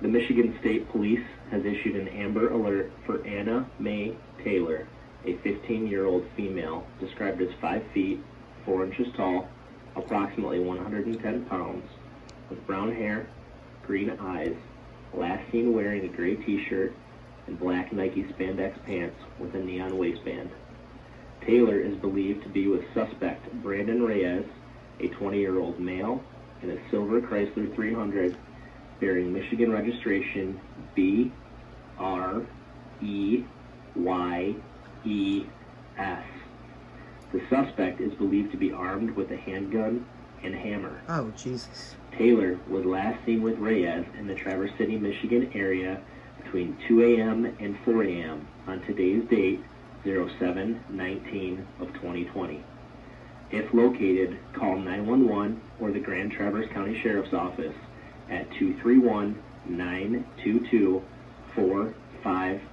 The Michigan State Police has issued an Amber Alert for Anna Mae Taylor, a 15-year-old female described as 5 feet, 4 inches tall, approximately 110 pounds, with brown hair, green eyes, last seen wearing a gray t-shirt and black Nike spandex pants with a neon waistband. Taylor is believed to be with suspect Brandon Reyes, a 20-year-old male, in a silver Chrysler 300 bearing Michigan registration B R E Y E S. The suspect is believed to be armed with a handgun and hammer. Oh, Jesus. Taylor was last seen with Reyes in the Traverse City, Michigan area between 2 a.m. and 4 a.m. on today's date, 07-19 of 2020. If located, call 911 or the Grand Traverse County Sheriff's Office at 231-922-4550.